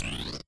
you